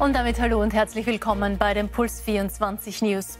Und damit hallo und herzlich willkommen bei den Puls 24 News.